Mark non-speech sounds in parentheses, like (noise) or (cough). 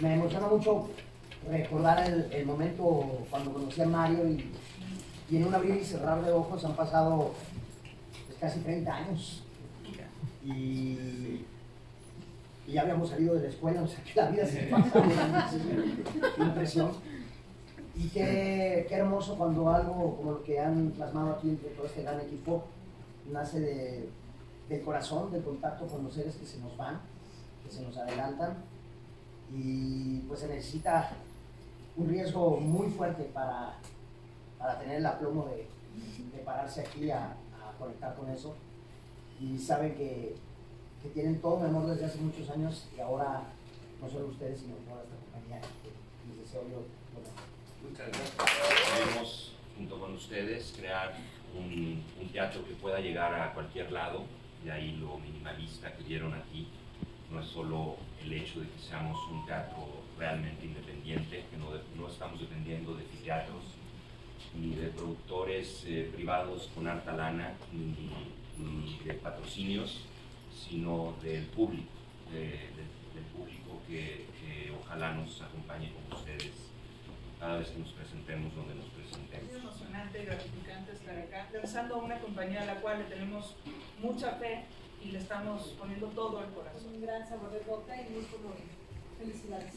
me emociona mucho recordar el, momento cuando conocí a Mario y, en un abrir y cerrar de ojos han pasado pues, casi 30 años. Y, ya habíamos salido de la escuela, (laughs) o sea que la vida se pasa. Impresión. Y qué, qué hermoso cuando algo como lo que han plasmado aquí entre todo este gran equipo nace de, del corazón, del contacto con los seres que se nos van, que se nos adelantan. Y pues se necesita un riesgo muy fuerte para, para tener el aplomo de, de pararse aquí a, a conectar con eso. Y saben que, que tienen todo mi amor desde hace muchos años y ahora no solo ustedes, sino toda esta compañía. Les deseo yo. Muchas gracias. Junto con ustedes, crear un, un teatro que pueda llegar a cualquier lado, de ahí lo minimalista que vieron aquí. No es solo el hecho de que seamos un teatro realmente independiente, que no, no estamos dependiendo de teatros ni de productores eh, privados con harta lana, ni, ni de patrocinios, sino del público, de- de- del público que, que ojalá nos acompañe con ustedes cada vez que nos presentemos donde nos Es presentemos. emocionante y gratificante estar acá, lanzando a una compañía a la cual le tenemos mucha fe y le estamos poniendo todo el corazón. un gran sabor de boca y muy colorido. Felicidades.